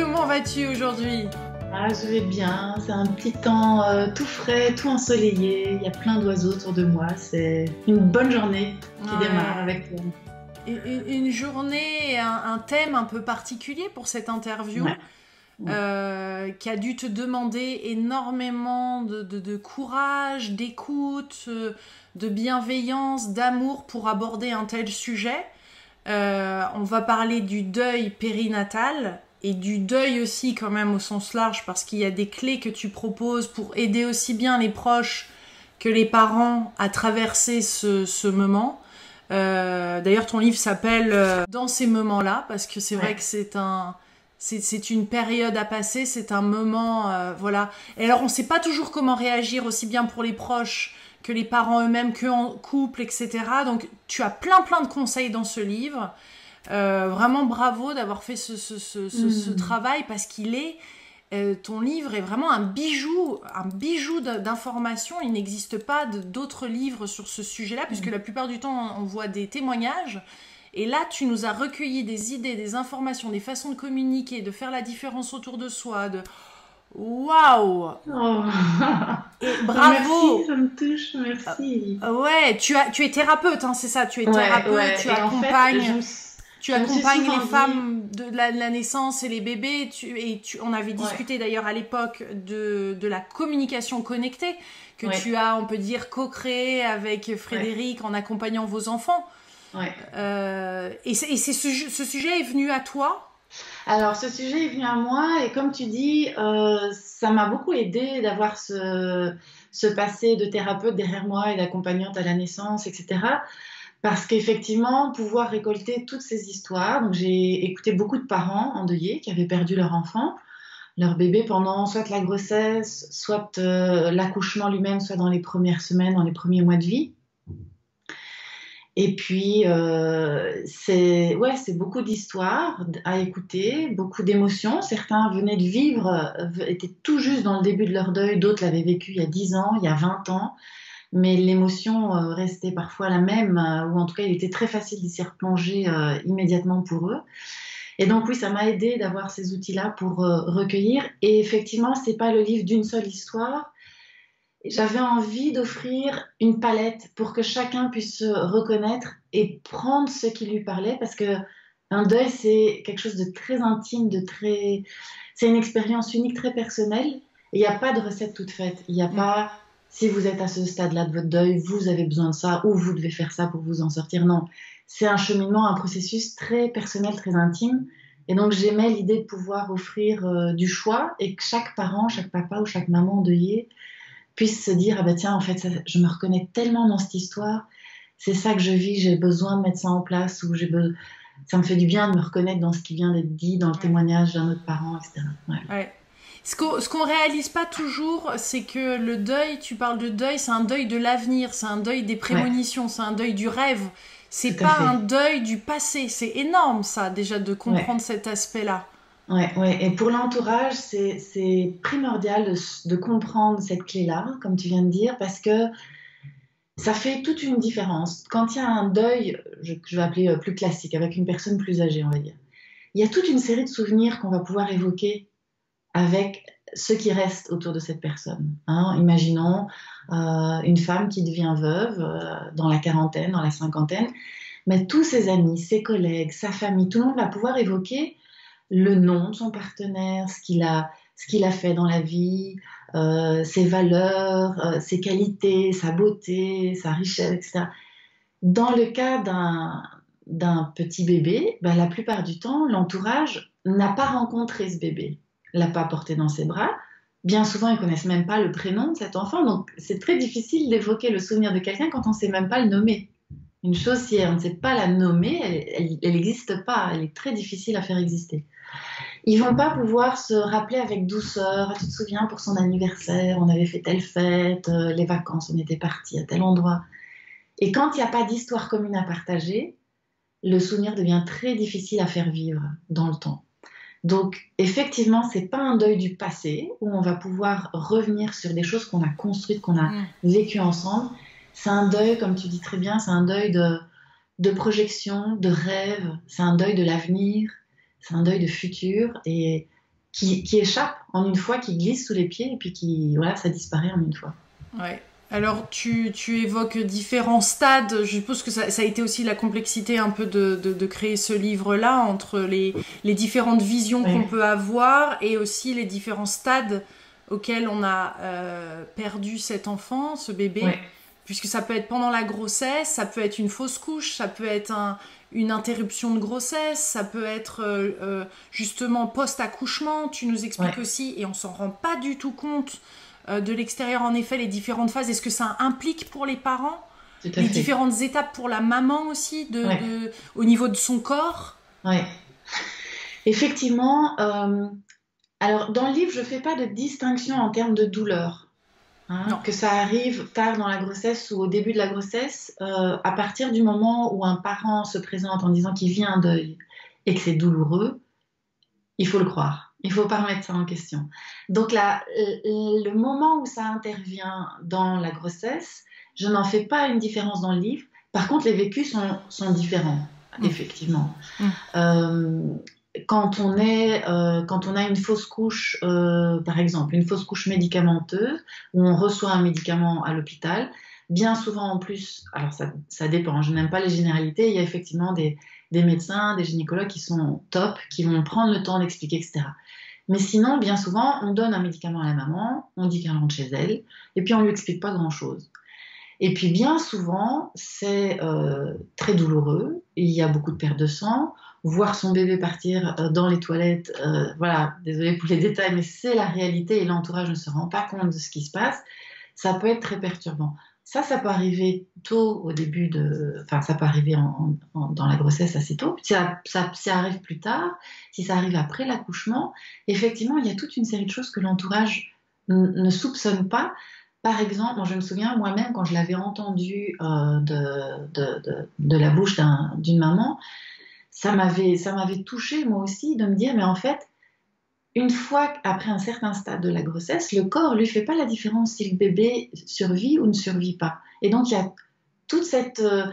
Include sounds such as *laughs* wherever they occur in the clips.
comment vas-tu aujourd'hui? Ah, je vais bien, c'est un petit temps euh, tout frais, tout ensoleillé, il y a plein d'oiseaux autour de moi, c'est une bonne journée qui démarre avec toi. Une, journée, un, un, thème un peu particulier pour cette interview euh, qui a dû te demander énormément de, courage, d'écoute, euh, de bienveillance, d'amour pour aborder un tel sujet. on va parler du deuil périnatal et du deuil aussi quand même au sens large parce qu'il y a des clés que tu proposes pour aider aussi bien les proches que les parents à traverser ce, moment. Euh, d'ailleurs, ton livre s'appelle euh, Dans ces moments-là parce que c'est vrai que c'est un c'est une période à passer, c'est un moment, euh, voilà. Et alors, on ne sait pas toujours comment réagir, aussi bien pour les proches que les parents eux-mêmes, que en couple, etc. Donc, tu as plein, plein de conseils dans ce livre. Euh, vraiment bravo d'avoir fait ce, mm. travail parce qu'il est euh, ton livre est vraiment un bijou, un bijou d'informations. Il n'existe pas d'autres livres sur ce sujet-là, puisque mm. la plupart du temps, on voit des témoignages. Et là, tu nous as recueilli des idées, des informations, des façons de communiquer, de faire la différence autour de soi, de... Waouh oh. *laughs* bravo Merci, ça me touche, merci. Euh, ouais, tu, as, tu es thérapeute, hein, c'est ça, tu es thérapeute, tu accompagnes... Tu accompagnes les femmes de la, naissance et les bébés. Tu, et tu, on avait discuté d'ailleurs à l'époque de, de, la communication connectée que tu as, on peut dire, co-créé avec Frédéric en accompagnant vos enfants. Euh, et, et ce, ce, sujet est venu à toi? Alors, ce sujet est venu à moi et comme tu dis, euh, ça m'a beaucoup aidé d'avoir ce, ce passé de thérapeute derrière moi et d'accompagnante à la naissance, etc. Parce qu'effectivement, pouvoir récolter toutes ces histoires, donc j'ai écouté beaucoup de parents endeuillés qui avaient perdu leur enfant, leur bébé pendant soit la grossesse, soit euh, l'accouchement lui-même, soit dans les premières semaines, dans les premiers mois de vie. Et puis, euh, c'est ouais, beaucoup d'histoires à écouter, beaucoup d'émotions. Certains venaient de vivre, euh, étaient tout juste dans le début de leur deuil, d'autres l'avaient vécu il y a 10 ans, il y a 20 ans mais l'émotion euh, restait parfois la même, euh, ou en tout cas il était très facile d'y s'y replonger euh, immédiatement pour eux. Et donc oui, ça m'a aidé d'avoir ces outils-là pour recueillir. Et effectivement, c'est pas le livre d'une seule histoire. J'avais envie d'offrir une palette pour que chacun puisse se reconnaître et prendre ce qui lui parlait, parce que un deuil c'est quelque chose de très intime, de très, c'est une expérience unique, très personnelle. Il n'y a pas de recette toute faite. Il n'y a mm. pas si vous êtes à ce stade-là de votre deuil, vous avez besoin de ça ou vous devez faire ça pour vous en sortir. Non, c'est un cheminement, un processus très personnel, très intime. Et donc j'aimais l'idée de pouvoir offrir euh, du choix et que chaque parent, chaque papa ou chaque maman endeuillée puisse se dire ah ben tiens en fait je me reconnais tellement dans cette histoire, c'est ça que je vis, j'ai besoin de mettre ça en place ou ça me fait du bien de me reconnaître dans ce qui vient d'être dit, dans le témoignage d'un autre parent, etc. Ouais. Ce qu'on réalise pas toujours, c'est que le deuil, tu parles de deuil, c'est un deuil de l'avenir, c'est un deuil des prémonitions, c'est un deuil du rêve. C'est pas un deuil du passé. C'est énorme, ça, déjà, de comprendre cet aspect-là. Ouais, ouais. Et pour l'entourage, c'est primordial de, comprendre cette clé-là, comme tu viens de dire, parce que ça fait toute une différence. Quand il y a un deuil, je, je vais appeler euh, plus classique, avec une personne plus âgée, on va dire, il y a toute une série de souvenirs qu'on va pouvoir évoquer avec ce qui reste autour de cette personne. Hein. Imaginons euh, une femme qui devient veuve euh, dans la quarantaine, dans la cinquantaine, mais tous ses amis, ses collègues, sa famille, tout le monde va pouvoir évoquer le nom de son partenaire, ce qu'il a, fait dans la vie, euh, ses valeurs, ses qualités, sa beauté, sa richesse, etc. Dans le cas d'un, d'un petit bébé, ben, la plupart du temps, l'entourage n'a pas rencontré ce bébé l'a pas porté dans ses bras. Bien souvent, ils connaissent même pas le prénom de cet enfant, donc c'est très difficile d'évoquer le souvenir de quelqu'un quand on ne sait même pas le nommer. Une chose, si on ne sait pas la nommer, elle n'existe pas, elle est très difficile à faire exister. Ils vont pas pouvoir se rappeler avec douceur. Tu te souviens pour son anniversaire, on avait fait telle fête, euh, les vacances, on était parti à tel endroit. Et quand il n'y a pas d'histoire commune à partager, le souvenir devient très difficile à faire vivre dans le temps. Donc, effectivement, c'est pas un deuil du passé où on va pouvoir revenir sur des choses qu'on a construites, qu'on a mm. vécues ensemble. C'est un deuil, comme tu dis très bien, c'est un deuil de, de projection, de rêve, c'est un deuil de l'avenir, c'est un deuil de futur. Et, qui, qui échappe en une fois, qui glisse sous les pieds et puis qui, voilà, ça disparaît en une fois. Ouais. Alors, tu, tu, évoques différents stades. Je suppose que ça, ça, a été aussi la complexité un peu de, de, de créer ce livre-là entre les, les, différentes visions qu'on peut avoir et aussi les différents stades auxquels on a euh, perdu cet enfant, ce bébé. Puisque ça peut être pendant la grossesse, ça peut être une fausse couche, ça peut être un, une interruption de grossesse, ça peut être euh, euh, justement post-accouchement. Tu nous expliques aussi, et on s'en rend pas du tout compte de l'extérieur, en effet, les différentes phases. Est-ce que ça implique pour les parents les différentes étapes pour la maman aussi, de, au niveau de son corps? Oui. *laughs* Effectivement, alors dans le livre, je fais pas de distinction en termes de douleur. Hein, que ça arrive tard dans la grossesse ou au début de la grossesse, euh, à partir du moment où un parent se présente en disant qu'il vit un deuil et que c'est douloureux, il faut le croire. Il ne faut pas remettre ça en question. Donc là, le moment où ça intervient dans la grossesse, je n'en fais pas une différence dans le livre. Par contre, les vécus sont, sont différents, mmh. effectivement. Mmh. Euh, quand on, est, euh, quand on a une fausse couche, euh, par exemple, une fausse couche médicamenteuse, où on reçoit un médicament à l'hôpital, bien souvent en plus, alors ça, ça dépend, je n'aime pas les généralités, il y a effectivement des, des, médecins, des gynécologues qui sont top, qui vont prendre le temps d'expliquer, etc. Mais sinon, bien souvent, on donne un médicament à la maman, on dit qu'elle rentre chez elle, et puis on lui explique pas grand-chose. Et puis bien souvent, c'est euh, très douloureux, il y a beaucoup de perte de sang, voir son bébé partir euh, dans les toilettes, euh, voilà, désolé pour les détails, mais c'est la réalité et l'entourage ne se rend pas compte de ce qui se passe, ça peut être très perturbant. Ça, ça peut arriver tôt au début de... Enfin, ça peut arriver dans la grossesse assez tôt. Si ça, ça, arrive plus tard, si ça arrive après l'accouchement, effectivement, il y a toute une série de choses que l'entourage ne soupçonne pas. Par exemple, je me souviens moi-même quand je l'avais entendu euh, de, de, de, la bouche d'une maman, ça m'avait ça m'avait touché moi aussi de me dire mais en fait une fois après un certain stade de la grossesse le corps lui fait pas la différence si le bébé survit ou ne survit pas et donc il y a toute cette euh,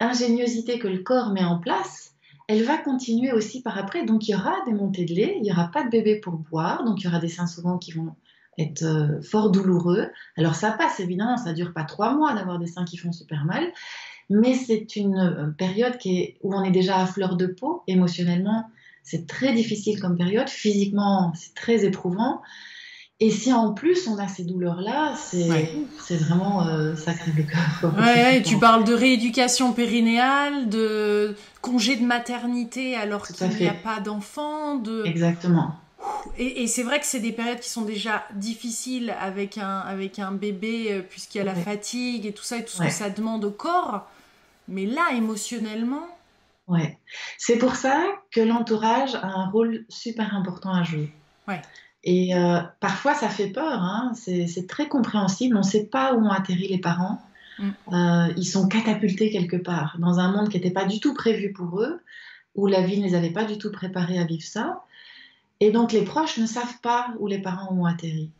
ingéniosité que le corps met en place elle va continuer aussi par après donc il y aura des montées de lait il y aura pas de bébé pour boire donc il y aura des seins souvent qui vont être euh, fort douloureux alors ça passe évidemment ça dure pas trois mois d'avoir des seins qui font super mal mais c'est une euh, période où on est déjà à fleur de peau émotionnellement. C'est très difficile comme période, physiquement c'est très éprouvant. Et si en plus on a ces douleurs-là, c'est vraiment euh, sacré le cœur. Ouais, tu parles de rééducation périnéale, de congé de maternité alors qu'il n'y a pas d'enfant. De... Exactement. Et, et c'est vrai que c'est des périodes qui sont déjà difficiles avec un, avec un bébé, euh, puisqu'il y a la fatigue et tout ça, et tout ce que ça demande au corps. Mais là, émotionnellement. Ouais. C'est pour ça que l'entourage a un rôle super important à jouer. Ouais. Et euh, parfois, ça fait peur. Hein. C'est très compréhensible. On ne sait pas où ont atterri les parents. Mm. Euh, ils sont catapultés quelque part dans un monde qui n'était pas du tout prévu pour eux, où la vie ne les avait pas du tout préparés à vivre ça. Et donc, les proches ne savent pas où les parents ont atterri.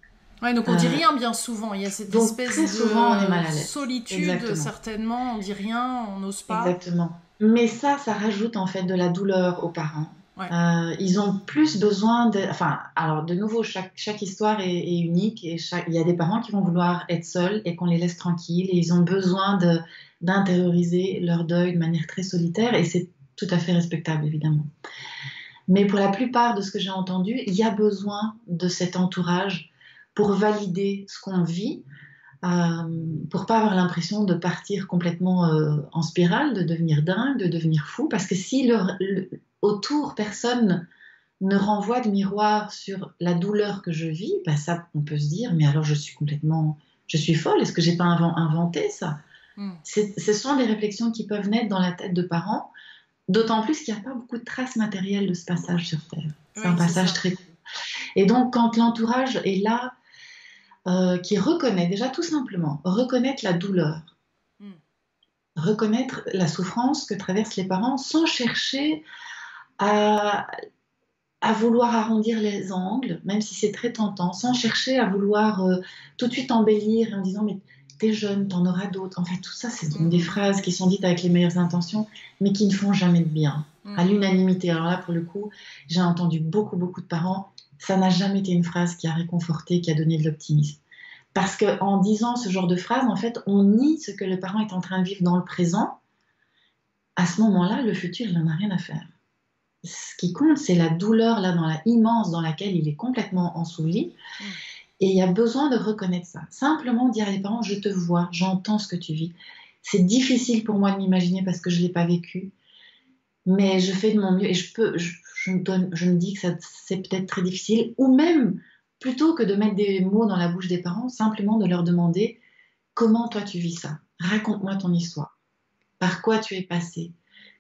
Ouais, donc on dit euh, rien bien souvent. Il y a cette espèce de souvent, on est mal à solitude, certainement. On dit rien, on n'ose pas. Exactement. Mais ça, ça rajoute en fait de la douleur aux parents. Euh, ils ont plus besoin de. Enfin, alors de nouveau, chaque, chaque histoire est, unique et il y a des parents qui vont vouloir être seuls et qu'on les laisse tranquilles et ils ont besoin de d'intérioriser leur deuil de manière très solitaire et c'est tout à fait respectable évidemment. Mais pour la plupart de ce que j'ai entendu, il y a besoin de cet entourage pour valider ce qu'on vit, pour pas avoir l'impression de partir complètement euh, en spirale, de devenir dingue, de devenir fou, parce que si autour personne ne renvoie de miroir sur la douleur que je vis, ben ça, on peut se dire, mais alors je suis complètement, je suis folle, est-ce que j'ai pas inventé ça? Hmm. Ce sont des réflexions qui peuvent naître dans la tête de parents, d'autant plus qu'il n'y a pas beaucoup de traces matérielles de ce passage sur Terre. C'est un passage très court. Et donc, quand l'entourage est là, euh, qui reconnaît déjà tout simplement, reconnaître la douleur, hmm. reconnaître la souffrance que traversent les parents sans chercher à, à vouloir arrondir les angles, même si c'est très tentant, sans chercher à vouloir euh, tout de suite embellir en disant mais t'es jeune, t'en auras d'autres. En fait, tout ça, c'est des hmm. phrases qui sont dites avec les meilleures intentions, mais qui ne font jamais de bien, à hmm. l'unanimité. Alors là, pour le coup, j'ai entendu beaucoup, beaucoup de parents ça n'a jamais été une phrase qui a réconforté, qui a donné de l'optimisme. Parce qu'en disant ce genre de phrase, en fait, on nie ce que le parent est en train de vivre dans le présent. À ce moment-là, le futur, il n'en a rien à faire. Ce qui compte, c'est la douleur là dans la immense dans laquelle il est complètement ensouveli. Mm. Et il y a besoin de reconnaître ça. Simplement dire à les parents, je te vois, j'entends ce que tu vis. C'est difficile pour moi de m'imaginer parce que je ne l'ai pas vécu, mais je fais de mon mieux et je peux, je me dis que c'est peut-être très difficile, ou même plutôt que de mettre des mots dans la bouche des parents, simplement de leur demander comment toi tu vis ça? Raconte-moi ton histoire. Par quoi tu es passé?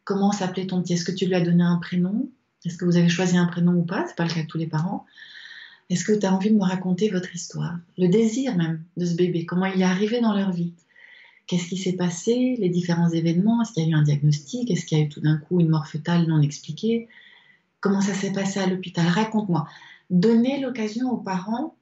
Comment s'appelait ton petit? Est-ce que tu lui as donné un prénom? Est-ce que vous avez choisi un prénom ou pas? C'est pas le cas de tous les parents. Est-ce que tu as envie de me raconter votre histoire? Le désir même de ce bébé, comment il est arrivé dans leur vie? Qu'est-ce qui s'est passé? Les différents événements? Est-ce qu'il y a eu un diagnostic? Est-ce qu'il y a eu tout d'un coup une mort fœtale non expliquée? Comment ça s'est passé à l'hôpital? Raconte-moi. Donner l'occasion aux parents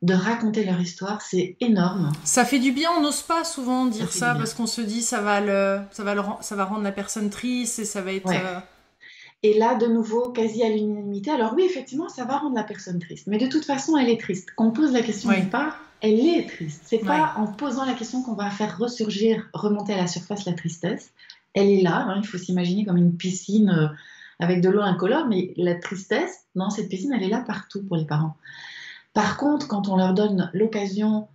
de raconter leur histoire, c'est énorme. Ça fait du bien, on n'ose pas souvent dire ça, parce qu'on se dit ça va le, ça va le, ça va rendre la personne triste et ça va être. Euh, et là, de nouveau, quasi à l'unanimité. Alors oui, effectivement, ça va rendre la personne triste. Mais de toute façon, elle est triste. Qu'on pose la question ou pas, elle est triste. C'est pas en posant la question qu'on va faire ressurgir, remonter à la surface la tristesse. Elle est là. Hein. il faut s'imaginer comme une piscine euh, avec de l'eau incolore. Mais la tristesse, dans cette piscine, elle est là partout pour les parents. Par contre, quand on leur donne l'occasion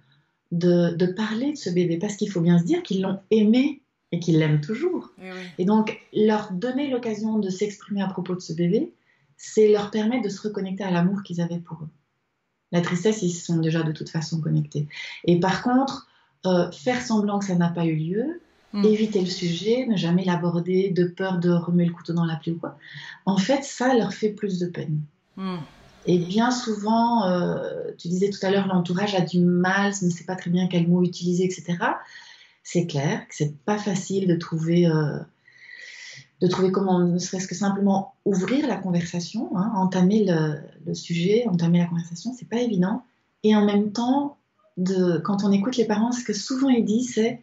de, de parler de ce bébé, parce qu'il faut bien se dire qu'ils l'ont aimé et qu'ils l'aiment toujours. Et, donc, leur donner l'occasion de s'exprimer à propos de ce bébé, c'est leur permettre de se reconnecter à l'amour qu'ils avaient pour eux. La tristesse, ils sont déjà de toute façon connectés. Et par contre, euh, faire semblant que ça n'a pas eu lieu, hmm. éviter le sujet, ne jamais l'aborder de peur de remuer le couteau dans la plaie ou quoi, en fait, ça leur fait plus de peine. Hmm. Et bien souvent, euh, tu disais tout à l'heure, l'entourage a du mal, ne sait pas très bien quel mot utiliser, etc c'est clair que c'est pas facile de trouver, euh, de trouver comment, ne serait-ce que simplement ouvrir la conversation, hein, entamer le, sujet, entamer la conversation, c'est pas évident. Et en même temps, de, quand on écoute les parents, ce que souvent ils disent, c'est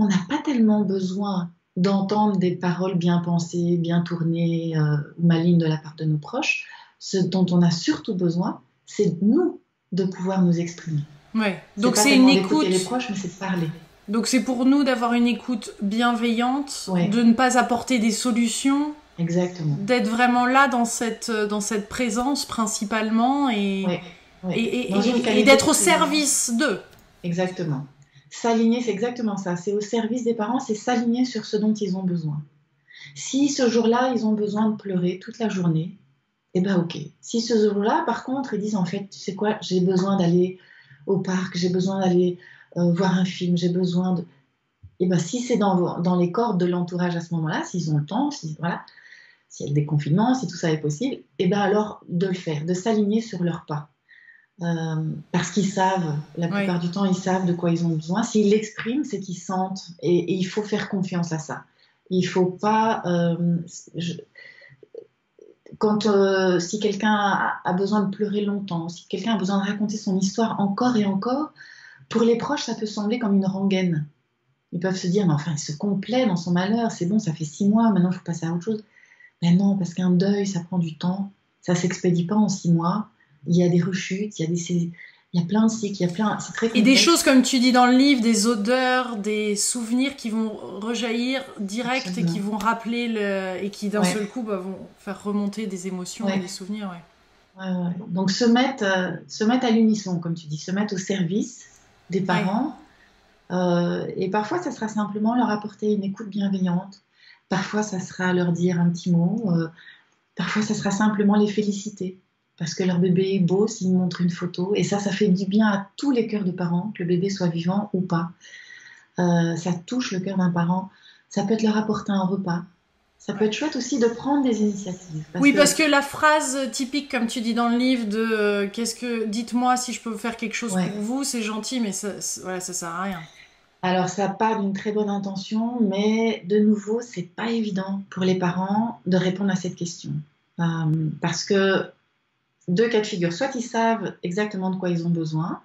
on n'a pas tellement besoin d'entendre des paroles bien pensées, bien tournées euh, malignes de la part de nos proches. Ce dont on a surtout besoin, c'est nous de pouvoir nous exprimer. Ouais. Donc c'est une écoute. les proches, mais c'est de parler. Donc c'est pour nous d'avoir une écoute bienveillante, de ne pas apporter des solutions. Exactement. D'être vraiment là dans cette, dans cette présence principalement et, et, d'être au service d'eux. Exactement. S'aligner, c'est exactement ça. C'est au service des parents, c'est s'aligner sur ce dont ils ont besoin. Si ce jour-là, ils ont besoin de pleurer toute la journée, eh ben ok. Si ce jour-là, par contre, ils disent en fait, tu sais quoi, j'ai besoin d'aller au parc, j'ai besoin d'aller euh, voir un film, j'ai besoin de... Eh ben, si c'est dans, les cordes de l'entourage à ce moment-là, s'ils ont le temps, si, voilà, s'il y a le déconfinement, si tout ça est possible, eh ben alors de le faire, de s'aligner sur leur pas. Euh, parce qu'ils savent, la plupart du temps, ils savent de quoi ils ont besoin. S'ils l'expriment, c'est qu'ils sentent, et, il faut faire confiance à ça. Il faut pas. Euh, quand si quelqu'un a, a, besoin de pleurer longtemps, si quelqu'un a besoin de raconter son histoire encore et encore, pour les proches, ça peut sembler comme une rengaine. Ils peuvent se dire, mais enfin, il se complaît dans son malheur, c'est bon, ça fait six mois, maintenant il faut passer à autre chose. Mais non, parce qu'un deuil, ça prend du temps, ça s'expédie pas en six mois. Il y a des rechutes, il y a des, il y a plein de cycles, il y a plein, c'est très Et des choses comme tu dis dans le livre, des odeurs, des souvenirs qui vont rejaillir direct et qui vont rappeler le, et qui d'un seul coup bah, vont faire remonter des émotions et des souvenirs. Donc se mettre, euh, se mettre à l'unisson, comme tu dis, se mettre au service des parents. Euh, et parfois, ça sera simplement leur apporter une écoute bienveillante. Parfois, ça sera leur dire un petit mot. Euh, parfois, ça sera simplement les féliciter. Parce que leur bébé est beau s'ils montrent une photo. Et ça, ça fait du bien à tous les cœurs de parents, que le bébé soit vivant ou pas. Euh, ça touche le cœur d'un parent. Ça peut être leur apporter un repas. Ça peut être chouette aussi de prendre des initiatives. oui, parce que la phrase typique, comme tu dis dans le livre, de euh, qu'est-ce que dites-moi si je peux faire quelque chose pour vous, c'est gentil, mais ça, voilà, ça sert à rien. Alors ça part d'une très bonne intention, mais de nouveau, c'est pas évident pour les parents de répondre à cette question, euh, parce que deux cas de figure, soit ils savent exactement de quoi ils ont besoin,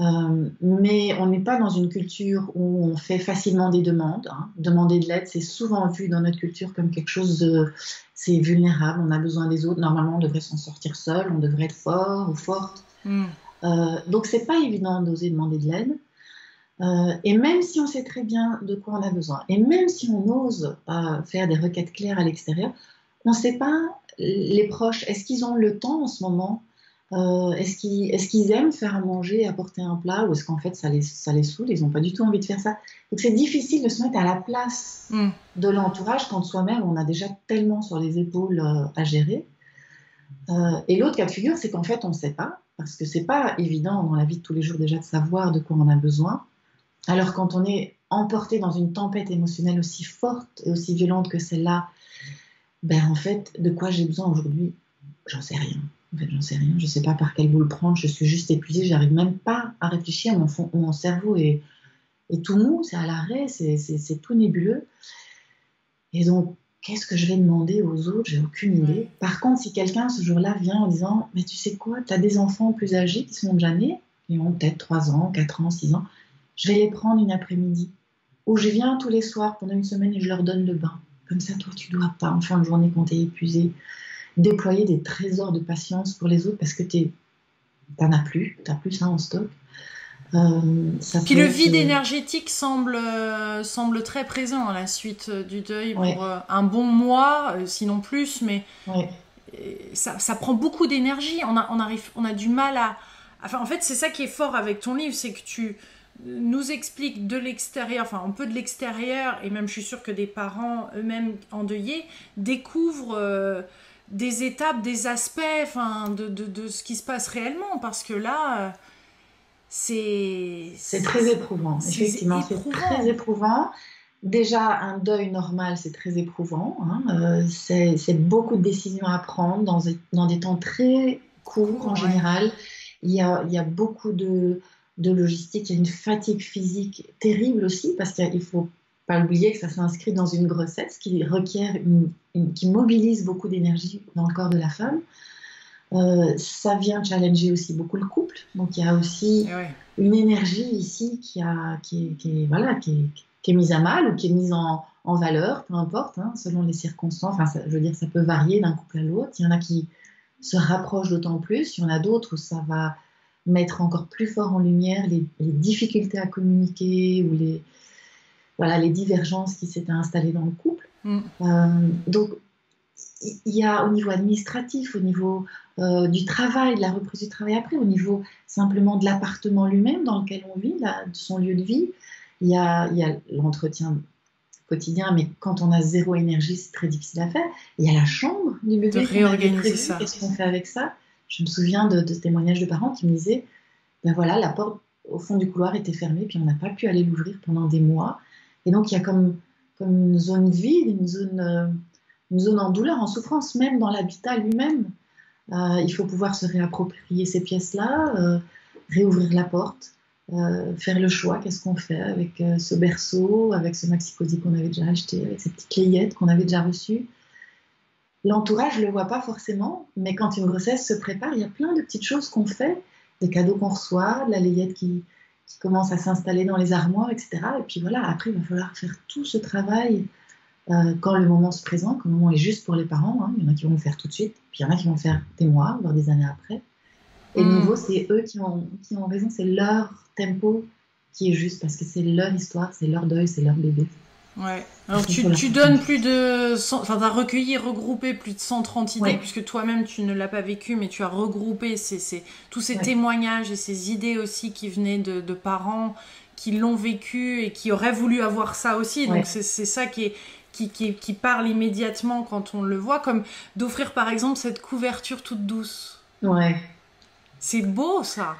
Euh, mais on n'est pas dans une culture où on fait facilement des demandes. Hein. Demander de l'aide, c'est souvent vu dans notre culture comme quelque chose de... C'est vulnérable, on a besoin des autres. Normalement, on devrait s'en sortir seul, on devrait être fort ou forte. Mm. Euh, donc, c'est pas évident d'oser demander de l'aide. Euh, et même si on sait très bien de quoi on a besoin, et même si on ose euh, faire des requêtes claires à l'extérieur, on ne sait pas les proches, est-ce qu'ils ont le temps en ce moment euh, Est-ce qu'ils aiment faire à manger, apporter un plat, ou est-ce qu'en fait ça les, ça les saoule, ils n'ont pas du tout envie de faire ça? Donc c'est difficile de se mettre à la place mm. de l'entourage quand soi-même on a déjà tellement sur les épaules à gérer. et l'autre cas de figure, c'est qu'en fait on ne sait pas, parce que c'est pas évident dans la vie de tous les jours déjà de savoir de quoi on a besoin. Alors quand on est emporté dans une tempête émotionnelle aussi forte et aussi violente que celle-là, ben en fait, de quoi j'ai besoin aujourd'hui? J'en sais rien. En fait, j'en sais rien. Je ne sais pas par quel bout le prendre. Je suis juste épuisée. J'arrive même pas à réfléchir. Mon, mon cerveau est, tout mou. C'est à l'arrêt. C'est tout nébuleux. Et donc, qu'est-ce que je vais demander aux autres? J'ai aucune idée. Par contre, si quelqu'un ce jour-là vient en disant, mais tu sais quoi, tu as des enfants plus âgés qui sont déjà nés, qui ont peut-être 3 ans, 4 ans, 6 ans, je vais les prendre une après-midi. Ou je viens tous les soirs pendant une semaine et je leur donne le bain. Comme ça, toi, tu dois pas, en fin de journée, quand tu es épuisé, déployer des trésors de patience pour les autres parce que tu n'en as plus, tu n'as plus ça en stock. Euh, Puis le vide euh, énergétique semble, euh, semble très présent à la suite du deuil pour un bon mois, sinon plus, mais ça, ça, prend beaucoup d'énergie. On a, on, arrive, on a du mal à. Enfin, en fait, c'est ça qui est fort avec ton livre, c'est que tu nous expliques de l'extérieur, enfin un peu de l'extérieur, et même je suis sûre que des parents eux-mêmes endeuillés découvrent des étapes, des aspects enfin, de, de, de, ce qui se passe réellement, parce que là, c'est... C'est très éprouvant, effectivement, c'est très éprouvant. Déjà, un deuil normal, c'est très éprouvant. Hein. Euh, c'est beaucoup de décisions à prendre dans, dans des temps très courts en général. Il y, a, il y a beaucoup de, de logistique, il y a une fatigue physique terrible aussi, parce qu'il ne faut pas oublier que ça s'inscrit dans une grossesse qui requiert une, qui mobilise beaucoup d'énergie dans le corps de la femme. Euh, ça vient challenger aussi beaucoup le couple. Donc il y a aussi eh une énergie ici qui, a, qui, est, voilà, qui, est, mise à mal ou qui est mise en, en valeur, peu importe, hein, selon les circonstances. Enfin, je veux dire, ça peut varier d'un couple à l'autre. Il y en a qui se rapprochent d'autant plus, il y en a d'autres où ça va mettre encore plus fort en lumière les, les difficultés à communiquer ou les, voilà, les divergences qui s'étaient installées dans le couple. Mm. Euh, donc, il y a au niveau administratif, au niveau euh, du travail, de la reprise du travail après, au niveau simplement de l'appartement lui-même dans lequel on vit, là, de son lieu de vie, il y a, l'entretien quotidien, mais quand on a zéro énergie, c'est très difficile à faire. Il y a la chambre du bébé. De réorganiser ça. Qu'est-ce qu'on fait avec ça? Je me souviens de, de, témoignages de parents qui me disaient, ben voilà, la porte au fond du couloir était fermée, puis on n'a pas pu aller l'ouvrir pendant des mois. Et donc, il y a comme, une zone vide, une zone, euh, une zone en douleur, en souffrance, même dans l'habitat lui-même. Euh, il faut pouvoir se réapproprier ces pièces-là, euh, réouvrir la porte, faire le choix, qu'est-ce qu'on fait avec ce berceau, avec ce maxi-cosy qu'on avait déjà acheté, avec ces petites layettes qu'on avait déjà reçues. L'entourage ne le voit pas forcément, mais quand une grossesse se prépare, il y a plein de petites choses qu'on fait, des cadeaux qu'on reçoit, de la layette qui, qui commence à s'installer dans les armoires, etc. Et puis voilà, après, il va falloir faire tout ce travail euh, quand le moment se présente, quand le moment est juste pour les parents. Hein. Il y en a qui vont le faire tout de suite, puis il y en a qui vont le faire des mois, voire des années après. Et de hmm. nouveau, c'est eux qui ont, qui ont raison, c'est leur tempo qui est juste, parce que c'est leur histoire, c'est leur deuil, c'est leur bébé. Ouais. Alors tu, tu donnes plus de... Enfin, tu as recueilli, regroupé plus de 130 idées, puisque toi-même tu ne l'as pas vécu, mais tu as regroupé ces, tous ces témoignages et ces idées aussi qui venaient de, parents qui l'ont vécu et qui auraient voulu avoir ça aussi. Donc c'est ça qui est... Qui, qui, qui, parle immédiatement quand on le voit, comme d'offrir par exemple cette couverture toute douce. Ouais. C'est beau ça.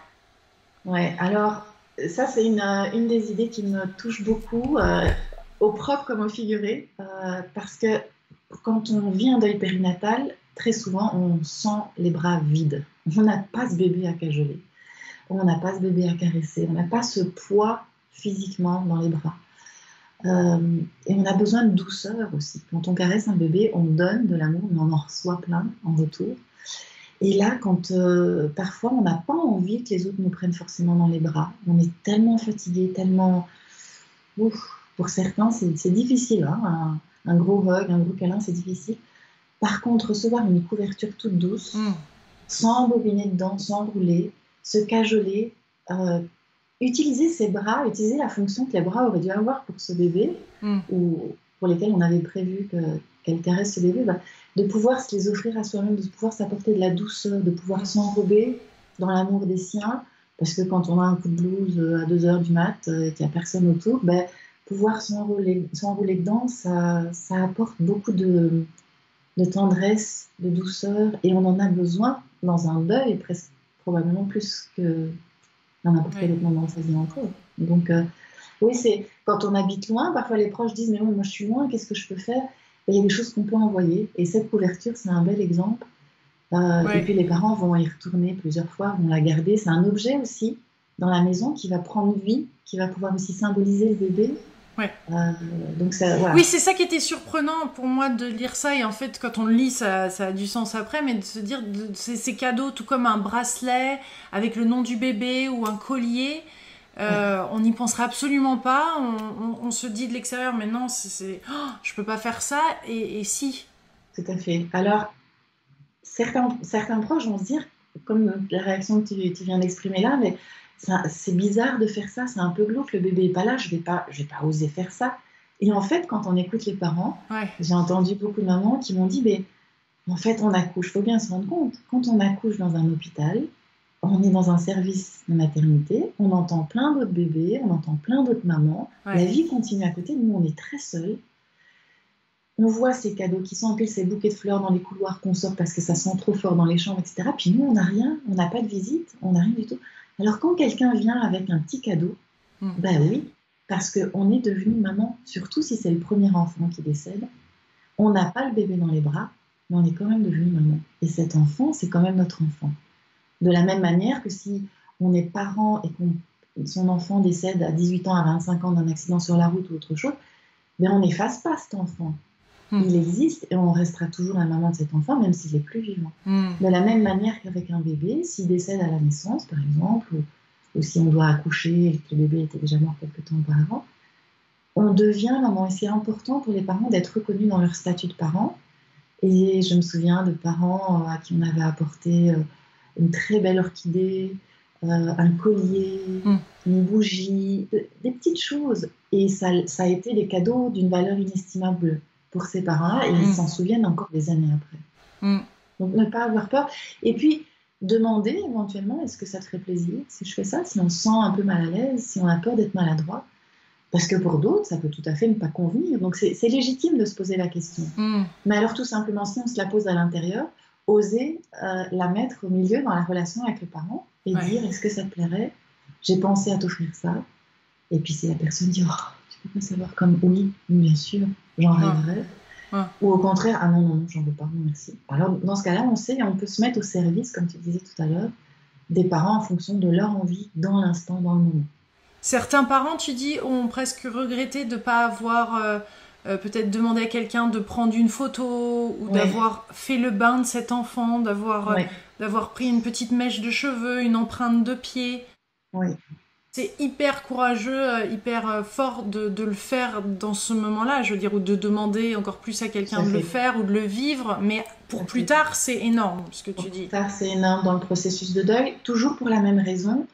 Ouais, alors ça c'est une, une, des idées qui me touche beaucoup. Euh, au propre comme au figuré, euh, parce que quand on vit un deuil périnatal, très souvent on sent les bras vides. On n'a pas ce bébé à cajoler, on n'a pas ce bébé à caresser, on n'a pas ce poids physiquement dans les bras. Euh, et on a besoin de douceur aussi. Quand on caresse un bébé, on donne de l'amour, mais on en reçoit plein en retour. Et là, quand euh, parfois on n'a pas envie que les autres nous prennent forcément dans les bras, on est tellement fatigué, tellement... pour certains, c'est difficile. Hein, un, gros hug, un gros câlin, c'est difficile. Par contre, recevoir une couverture toute douce, mm. sans bobiner dedans, sans rouler, se cajoler, euh, utiliser ses bras, utiliser la fonction que les bras auraient dû avoir pour ce bébé, mm. ou pour lesquels on avait prévu qu'elle caresse ce bébé, bah, de pouvoir se les offrir à soi-même, de pouvoir s'apporter de la douceur, de pouvoir s'enrober dans l'amour des siens. Parce que quand on a un coup de blues à 2 heures du mat euh, et qu'il n'y a personne autour, ben, pouvoir s'enrouler, s'enrouler dedans, ça, ça, apporte beaucoup de, de, tendresse, de douceur. Et on en a besoin dans un deuil, presque, probablement plus que dans n'importe quel autre moment de sa vie encore. Donc, euh, oui, c'est quand on habite loin, parfois les proches disent Mais moi je suis loin, qu'est-ce que je peux faire? Il y a des choses qu'on peut envoyer. Et cette couverture, c'est un bel exemple. Euh, et puis les parents vont y retourner plusieurs fois, vont la garder. C'est un objet aussi dans la maison qui va prendre vie, qui va pouvoir aussi symboliser le bébé. Ouais. Euh, donc ça, Oui, c'est ça qui était surprenant pour moi de lire ça. Et en fait, quand on le lit, ça, ça a du sens après. Mais de se dire, ces cadeaux, tout comme un bracelet avec le nom du bébé ou un collier, euh, on n'y pensera absolument pas. On, se dit de l'extérieur, mais non, c'est, oh, je peux pas faire ça. Et, si. Tout à fait. Alors, certains, certains proches vont se dire, comme la réaction que tu, viens d'exprimer là, mais c'est bizarre de faire ça, c'est un peu glauque, le bébé est pas là, je vais pas, je vais pas oser faire ça. Et en fait, quand on écoute les parents, j'ai entendu beaucoup de mamans qui m'ont dit, mais en fait, on accouche, faut bien se rendre compte, quand on accouche dans un hôpital, on est dans un service de maternité, on entend plein d'autres bébés, on entend plein d'autres mamans, la vie continue à côté, nous on est très seuls. On voit ces cadeaux qui sont ces bouquets de fleurs dans les couloirs qu'on sort parce que ça sent trop fort dans les chambres, etc. Puis nous, on n'a rien, on n'a pas de visite, on n'a rien du tout. Alors quand quelqu'un vient avec un petit cadeau, hmm. ben oui, parce qu'on est devenu maman, surtout si c'est le premier enfant qui décède, on n'a pas le bébé dans les bras, mais on est quand même devenu maman. Et cet enfant, c'est quand même notre enfant. De la même manière que si on est parent et que son enfant décède à 18 ans, à 25 ans d'un accident sur la route ou autre chose, mais ben, on n'efface pas cet enfant. Hmm. Il existe et on restera toujours la maman de cet enfant, même s'il n'est plus vivant. Hmm. De la même manière qu'avec un bébé, s'il décède à la naissance, par exemple, ou, si on doit accoucher et que le bébé était déjà mort quelque temps auparavant, on devient maman. Et c'est important pour les parents d'être reconnus dans leur statut de parent. Et je me souviens de parents à qui on avait apporté euh, une très belle orchidée, euh, un collier, mm. une bougie, des petites choses. Et ça, ça, a été des cadeaux d'une valeur inestimable pour ses parents et ils mm. s'en souviennent encore des années après. Mm. Donc ne pas avoir peur. Et puis demander éventuellement est-ce que ça te ferait plaisir si je fais ça, si on se sent un peu mal à l'aise, si on a peur d'être maladroit? Parce que pour d'autres, ça peut tout à fait ne pas convenir. Donc c'est légitime de se poser la question. Mais alors tout simplement, si on se la pose à l'intérieur, oser euh, la mettre au milieu dans la relation avec le parent et dire est-ce que ça te plairait? J'ai pensé à t'offrir ça. Et puis si la personne dit oh, tu peux pas savoir comme oui, bien sûr, j'en rêverais. Ou au contraire, ah non, non, non, j'en veux pas, merci. Alors dans ce cas-là, on sait, on peut se mettre au service, comme tu disais tout à l'heure, des parents en fonction de leur envie dans l'instant, dans le moment. Certains parents, tu dis, ont presque regretté de ne pas avoir euh, euh, peut-être demander à quelqu'un de prendre une photo ou d'avoir fait le bain de cet enfant, d'avoir euh, d'avoir pris une petite mèche de cheveux, une empreinte de pied. C'est hyper courageux, euh, hyper fort de, de, le faire dans ce moment-là, je veux dire, ou de demander encore plus à quelqu'un de le faire ou de le vivre, mais pour plus tard, c'est énorme, ce que tu dis. Plus tard, c'est énorme dans le processus de deuil, toujours pour la même raison,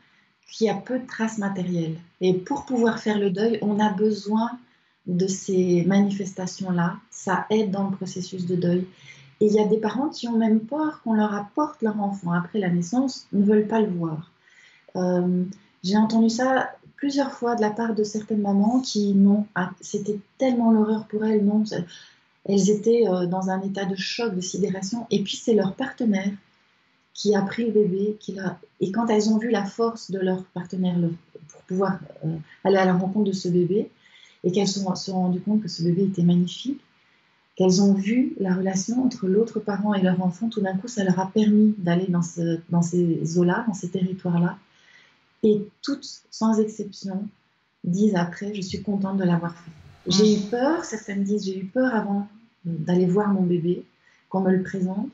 qu'il y a peu de traces matérielles. Et pour pouvoir faire le deuil, on a besoin de ces manifestations-là. Ça aide dans le processus de deuil. Et il y a des parents qui ont même peur qu'on leur apporte leur enfant après la naissance, ne veulent pas le voir. Euh, j'ai entendu ça plusieurs fois de la part de certaines mamans qui, non, ah, c'était tellement l'horreur pour elles, non, elles étaient euh, dans un état de choc, de sidération, et puis c'est leur partenaire qui a pris le bébé, qui et quand elles ont vu la force de leur partenaire pour pouvoir euh, aller à la rencontre de ce bébé, et qu'elles se sont rendues compte que ce bébé était magnifique, qu'elles ont vu la relation entre l'autre parent et leur enfant, tout d'un coup, ça leur a permis d'aller dans, ce, dans ces eaux-là, dans ces territoires-là. Et toutes, sans exception, disent après, je suis contente de l'avoir fait. J'ai eu peur, certaines disent, j'ai eu peur avant d'aller voir mon bébé, qu'on me le présente.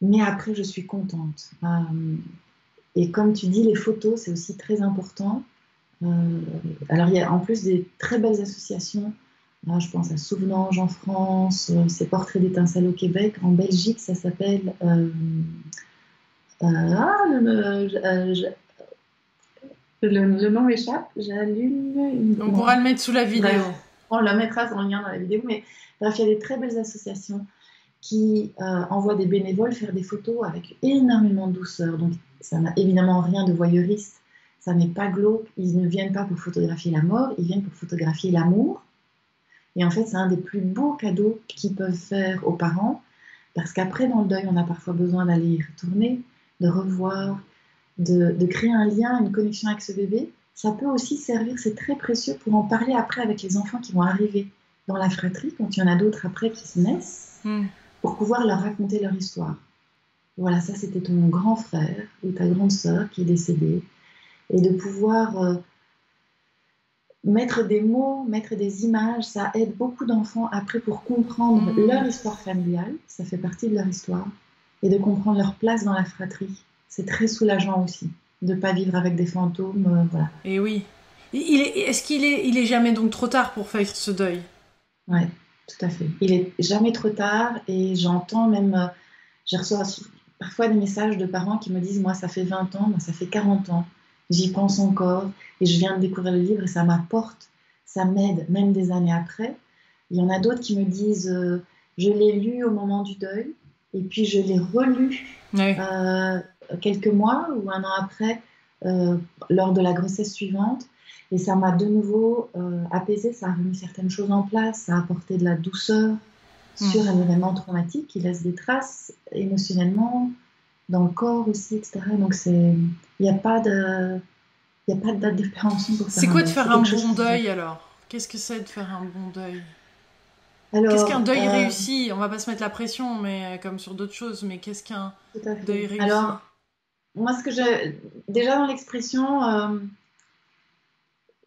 Mais après, je suis contente. Euh, et comme tu dis, les photos, c'est aussi très important. Euh, alors, il y a en plus des très belles associations. je pense à Souvenange en France, euh, c'est Portraits d'étincelles au Québec. En Belgique, ça s'appelle. ah, le, le, nom échappe. J'allume. On pourra le mettre sous la vidéo. on le mettra en lien dans la vidéo. Mais bref, il y a des très belles associations qui euh, envoient des bénévoles faire des photos avec énormément de douceur. Donc, ça n'a évidemment rien de voyeuriste. Ça n'est pas glauque. Ils ne viennent pas pour photographier la mort, ils viennent pour photographier l'amour. Et en fait, c'est un des plus beaux cadeaux qu'ils peuvent faire aux parents. Parce qu'après, dans le deuil, on a parfois besoin d'aller y retourner, de revoir, de, de, créer un lien, une connexion avec ce bébé. Ça peut aussi servir, c'est très précieux pour en parler après avec les enfants qui vont arriver dans la fratrie, quand il y en a d'autres après qui se naissent. Hmm pour pouvoir leur raconter leur histoire. Voilà, ça c'était ton grand frère ou ta grande sœur qui est décédée. Et de pouvoir euh, mettre des mots, mettre des images, ça aide beaucoup d'enfants après pour comprendre mmh. leur histoire familiale, ça fait partie de leur histoire, et de comprendre leur place dans la fratrie. C'est très soulageant aussi de ne pas vivre avec des fantômes. Euh, voilà. Et oui. Est-ce qu'il est, il est jamais donc trop tard pour faire ce deuil? Ouais. Tout à fait. Il est jamais trop tard et j'entends même, euh, je reçois parfois des messages de parents qui me disent Moi, ça fait 20 ans, moi, ça fait 40 ans, j'y pense encore et je viens de découvrir le livre et ça m'apporte, ça m'aide, même des années après. Il y en a d'autres qui me disent euh, Je l'ai lu au moment du deuil et puis je l'ai relu euh, quelques mois ou un an après, lors de la grossesse suivante. Et ça m'a de nouveau euh, apaisé, ça a remis certaines choses en place, ça a apporté de la douceur sur un événement traumatique qui laisse des traces émotionnellement, dans le corps aussi, etc. Donc il n'y a pas de... Il a pas de date d'expérience pour C'est quoi de faire un bon deuil alors? Qu'est-ce que c'est de faire un bon deuil? Qu'est-ce qu'un deuil euh, réussi? On va pas se mettre la pression, mais euh, comme sur d'autres choses, mais qu'est-ce qu'un deuil réussi? Alors, moi, ce que j'ai déjà dans l'expression,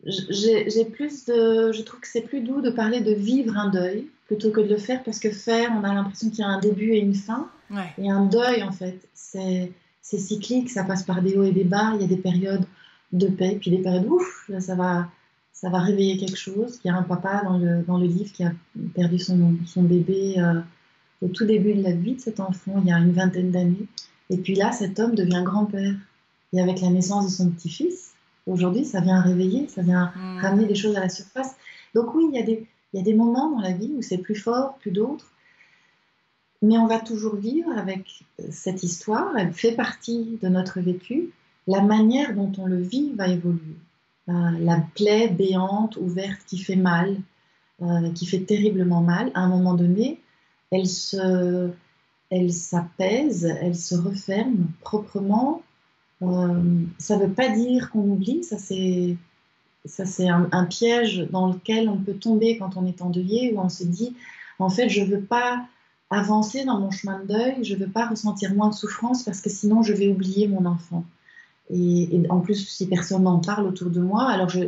j'ai plus de, je trouve que c'est plus doux de parler de vivre un deuil plutôt que de le faire parce que faire, on a l'impression qu'il y a un début et une fin. Et un deuil, en fait, c'est cyclique, ça passe par des hauts et des bas. Il y a des périodes de paix, puis des périodes ouf, ça va, ça va réveiller quelque chose. Il y a un papa dans le, dans le livre qui a perdu son, son bébé euh, au tout début de la vie de cet enfant, il y a une vingtaine d'années. Et puis là, cet homme devient grand-père. Et avec la naissance de son petit-fils, Aujourd'hui, ça vient réveiller, ça vient hmm. ramener des choses à la surface. Donc oui, il y, a des, il y a des moments dans la vie où c'est plus fort, plus d'autres. Mais on va toujours vivre avec cette histoire, elle fait partie de notre vécu. La manière dont on le vit va évoluer. Euh, la plaie béante, ouverte, qui fait mal, euh, qui fait terriblement mal, à un moment donné, elle se, elle s'apaise, elle se referme proprement euh, ça ne veut pas dire qu'on oublie, ça c'est ça c'est un, piège dans lequel on peut tomber quand on est endeuillé, où on se dit en fait je veux pas avancer dans mon chemin de deuil, je veux pas ressentir moins de souffrance parce que sinon je vais oublier mon enfant. Et, en plus si personne n'en parle autour de moi, alors je,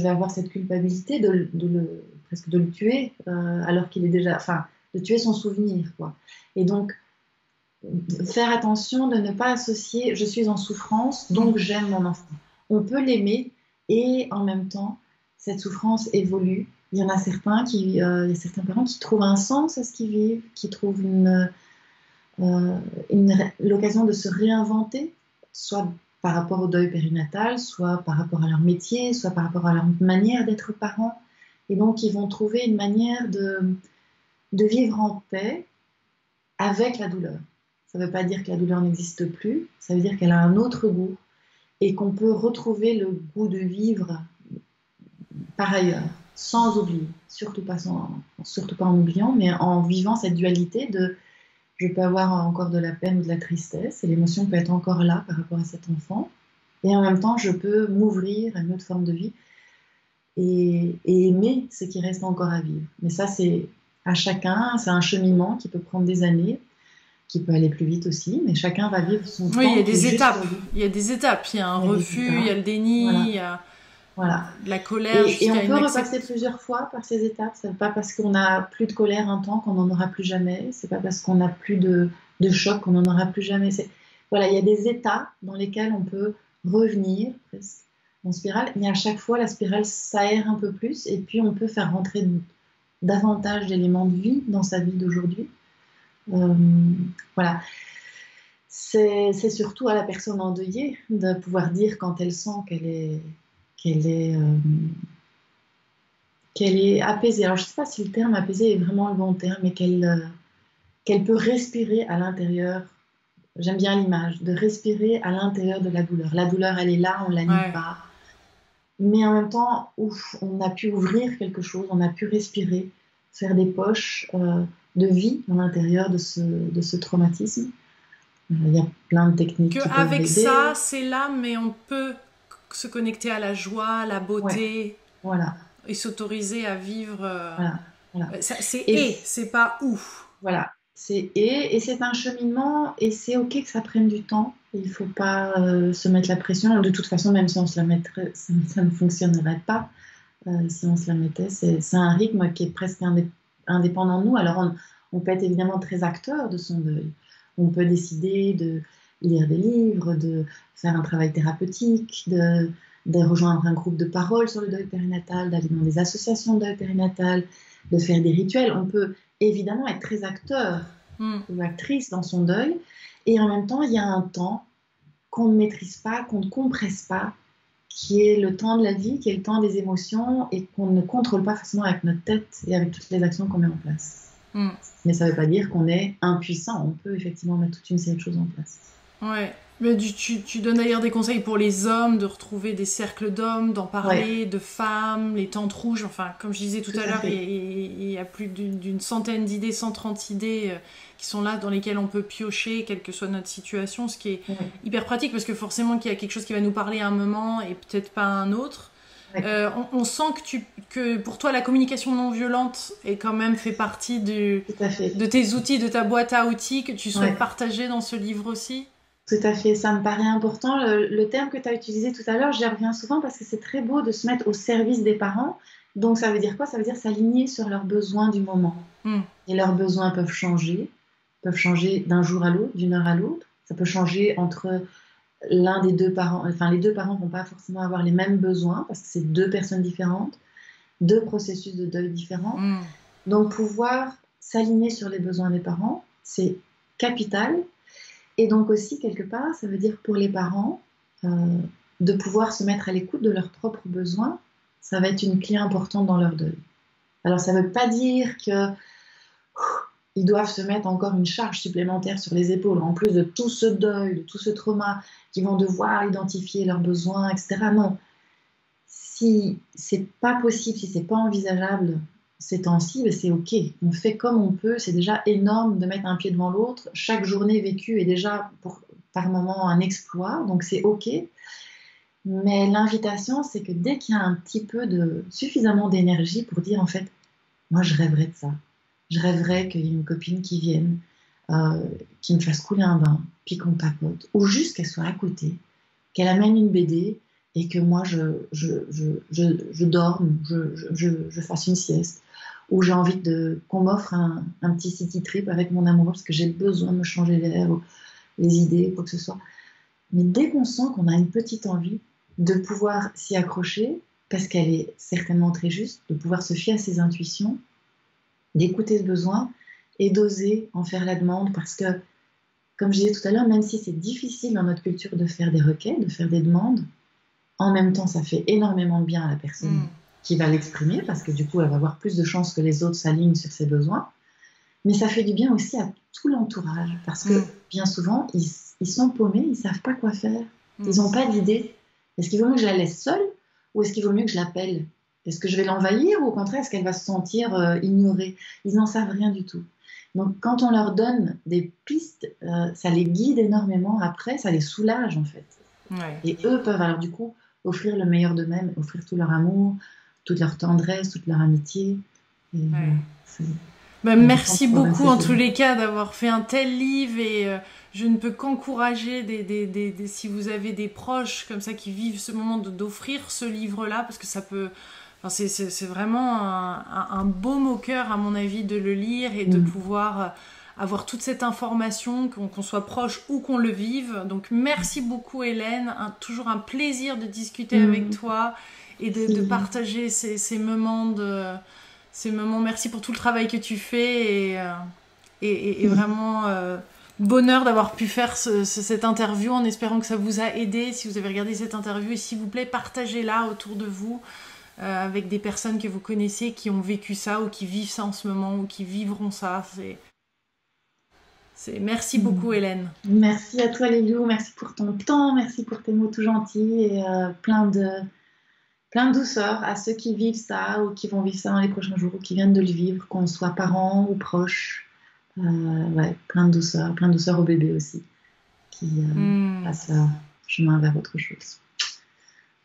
vais avoir cette culpabilité de, le presque de le tuer euh, alors qu'il est déjà, de tuer son souvenir quoi. Et donc faire attention de ne pas associer je suis en souffrance, donc j'aime mon enfant. On peut l'aimer et en même temps, cette souffrance évolue. Il y en a certains qui, euh, y a certains parents qui trouvent un sens à ce qu'ils vivent, qui trouvent une, euh, l'occasion de se réinventer, soit par rapport au deuil périnatal, soit par rapport à leur métier, soit par rapport à leur manière d'être parent. Et donc, ils vont trouver une manière de, de vivre en paix avec la douleur. Ça ne veut pas dire que la douleur n'existe plus, ça veut dire qu'elle a un autre goût et qu'on peut retrouver le goût de vivre par ailleurs, sans oublier, surtout pas, en oubliant, mais en vivant cette dualité de je peux avoir encore de la peine ou de la tristesse et l'émotion peut être encore là par rapport à cet enfant, et en même temps je peux m'ouvrir à une autre forme de vie et, et aimer ce qui reste encore à vivre. Mais ça c'est à chacun, c'est un cheminement qui peut prendre des années qui peut aller plus vite aussi, mais chacun va vivre son oui, il y a des étapes. Il y a des étapes. Il y a un refus, il y a le déni, il y a voilà. la colère. Et, on peut repasser plusieurs fois par ces étapes. Ce n'est pas parce qu'on n'a plus de colère un temps qu'on n'en aura plus jamais. C'est pas parce qu'on n'a plus de de choc qu'on n'en aura plus jamais. Voilà, il y a des états dans lesquels on peut revenir presque en spirale, mais à chaque fois, la spirale s'aère un peu plus et puis on peut faire rentrer davantage d'éléments de vie dans sa vie d'aujourd'hui. Euh, voilà. C'est surtout à la personne endeuillée de pouvoir dire quand elle sent qu'elle est, qu'elle est, euh, qu'elle est apaisée. Alors je ne sais pas si le terme apaisé est vraiment le bon terme, mais qu'elle euh, qu'elle peut respirer à l'intérieur. J'aime bien l'image de respirer à l'intérieur de la douleur. La douleur, elle est là, on la nie pas mais en même temps, ouf, on a pu ouvrir quelque chose, on a pu respirer, faire des poches euh, de vie à l'intérieur de ce, de ce traumatisme. Euh, il y a plein de techniques. Que avec ça, c'est là, mais on peut se connecter à la joie, à la beauté. voilà. Et s'autoriser à vivre. Euh, voilà. voilà. C'est et, c'est pas ouf. Voilà. C'est et, et c'est un cheminement, et c'est ok que ça prenne du temps. Il ne faut pas euh, se mettre la pression. De toute façon, même si on se la mettrait, *laughs* ça, ne fonctionnerait pas. Euh, si on se la mettait, c'est un rythme qui est presque indépendant de nous. Alors, on, peut être évidemment très acteur de son deuil. On peut décider de lire des livres, de faire un travail thérapeutique, de, de rejoindre un groupe de parole sur le deuil périnatal, d'aller dans des associations de deuil périnatal, de faire des rituels. On peut évidemment être très acteur hmm. ou actrice dans son deuil, et en même temps, il y a un temps qu'on ne maîtrise pas, qu'on ne compresse pas, qui est le temps de la vie, qui est le temps des émotions et qu'on ne contrôle pas forcément avec notre tête et avec toutes les actions qu'on met en place. Hmm. Mais ça ne veut pas dire qu'on est impuissant. On peut effectivement mettre toute une série de choses en place. Ouais. Mais tu, tu, donnes d'ailleurs des conseils pour les hommes de retrouver des cercles d'hommes, d'en parler, de femmes, les tentes rouges. Enfin, comme je disais tout, à l'heure, il, y a plus d'une centaine d'idées, 130 idées euh, qui sont là dans lesquelles on peut piocher, quelle que soit notre situation, ce qui est hyper pratique parce que forcément qu'il y a quelque chose qui va nous parler à un moment et peut-être pas à un autre. Euh, on, sent que, tu, que pour toi, la communication non violente est quand même fait partie de tes outils, de ta boîte à outils que tu souhaites partager dans ce livre aussi? Tout à fait, ça me paraît important. Le, terme que tu as utilisé tout à l'heure, j'y reviens souvent parce que c'est très beau de se mettre au service des parents. Donc ça veut dire quoi? Ça veut dire s'aligner sur leurs besoins du moment. Hmm. Et leurs besoins peuvent changer, peuvent changer d'un jour à l'autre, d'une heure à l'autre. Ça peut changer entre l'un des deux parents, enfin les deux parents vont pas forcément avoir les mêmes besoins parce que c'est deux personnes différentes, deux processus de deuil différents. Hmm. Donc pouvoir s'aligner sur les besoins des parents, c'est capital et donc aussi, quelque part, ça veut dire pour les parents, euh, de pouvoir se mettre à l'écoute de leurs propres besoins, ça va être une clé importante dans leur deuil. Alors ça ne veut pas dire que doivent se mettre encore une charge supplémentaire sur les épaules, en plus de tout ce deuil, de tout ce trauma, qu'ils vont devoir identifier leurs besoins, etc. Non. Si c'est pas possible, si c'est pas envisageable ces temps-ci, c'est OK. On fait comme on peut. C'est déjà énorme de mettre un pied devant l'autre. Chaque journée vécue est déjà par moment un exploit, donc c'est OK. Mais l'invitation, c'est que dès qu'il y a un petit peu de suffisamment d'énergie pour dire en fait, moi je rêverais de ça. Je rêverais qu'il y ait une copine qui vienne, euh, qui me fasse couler un bain, puis qu'on papote, ou juste qu'elle soit à côté, qu'elle amène une BD et que moi je dorme, je, fasse une sieste, où j'ai envie de qu'on m'offre un, petit city trip avec mon amoureux parce que j'ai besoin de me changer l'air, les idées, quoi que ce soit. Mais dès qu'on sent qu'on a une petite envie de pouvoir s'y accrocher, parce qu'elle est certainement très juste, de pouvoir se fier à ses intuitions, d'écouter ce besoin et d'oser en faire la demande parce que, comme je disais tout à l'heure, même si c'est difficile dans notre culture de faire des requêtes, de faire des demandes, en même temps, ça fait énormément de bien à la personne. Mm qui va l'exprimer parce que du coup, elle va avoir plus de chances que les autres s'alignent sur ses besoins. Mais ça fait du bien aussi à tout l'entourage parce que mm. bien souvent, ils, sont paumés, ils savent pas quoi faire, mm. ils n'ont pas d'idée. Est-ce qu'il vaut mieux que je la laisse seule ou est-ce qu'il vaut mieux que je l'appelle? Est-ce que je vais l'envahir ou au contraire, est-ce qu'elle va se sentir euh, ignorée? Ils n'en savent rien du tout. Donc quand on leur donne des pistes, euh, ça les guide énormément. Après, ça les soulage en fait. Et eux peuvent alors du coup offrir le meilleur d'eux-mêmes, offrir tout leur amour, toute leur tendresse, toute leur amitié. Bah, merci beaucoup en tous les cas d'avoir fait un tel livre et euh, je ne peux qu'encourager des, des, des, si vous avez des proches comme ça qui vivent ce moment d'offrir ce livre-là parce que ça peut... Enfin, c'est vraiment un, un, au cœur à mon avis de le lire et de mm. pouvoir avoir toute cette information, qu'on soit proche ou qu'on le vive. Donc merci beaucoup Hélène, toujours un plaisir de discuter mm. avec toi et de, partager ces, moments de ces moments. Merci pour tout le travail que tu fais et, euh, et, mm. vraiment euh, bonheur d'avoir pu faire cette interview en espérant que ça vous a aidé. Si vous avez regardé cette interview, s'il vous plaît, partagez-la autour de vous. Euh, avec des personnes que vous connaissez qui ont vécu ça ou qui vivent ça en ce moment ou qui vivront ça. Merci beaucoup, mm. Hélène. Merci à toi, Lilou. Merci pour ton temps. Merci pour tes mots tout gentils et euh, plein, de, plein de douceur à ceux qui vivent ça ou qui vont vivre ça dans les prochains jours ou qui viennent de le vivre, qu'on soit parents ou proches. Euh, ouais, plein de douceur. Plein de douceur aux bébés aussi qui euh, mm. passent leur chemin vers autre chose.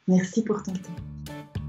Merci pour ton temps.